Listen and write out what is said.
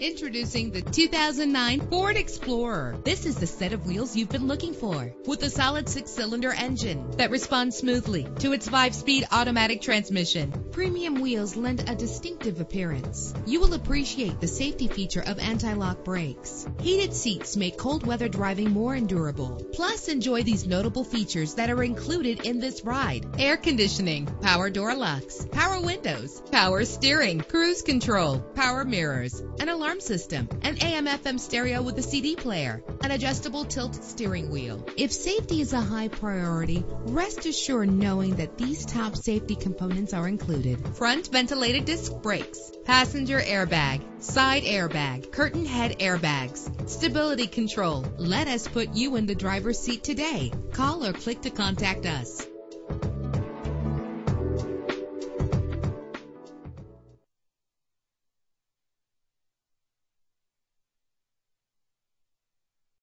Introducing the 2009 Ford Explorer. This is the set of wheels you've been looking for with a solid six cylinder engine that responds smoothly to its five speed automatic transmission. Premium wheels lend a distinctive appearance. You will appreciate the safety feature of anti lock brakes. Heated seats make cold weather driving more endurable. Plus, enjoy these notable features that are included in this ride air conditioning, power door locks, power windows, power steering, cruise control, power mirrors, an alarm system, an AM FM stereo with a CD player, an adjustable tilt steering wheel. If safety is a high priority, rest assured knowing that these top safety components are included. Front ventilated disc brakes, passenger airbag, side airbag, curtain head airbags, stability control. Let us put you in the driver's seat today. Call or click to contact us.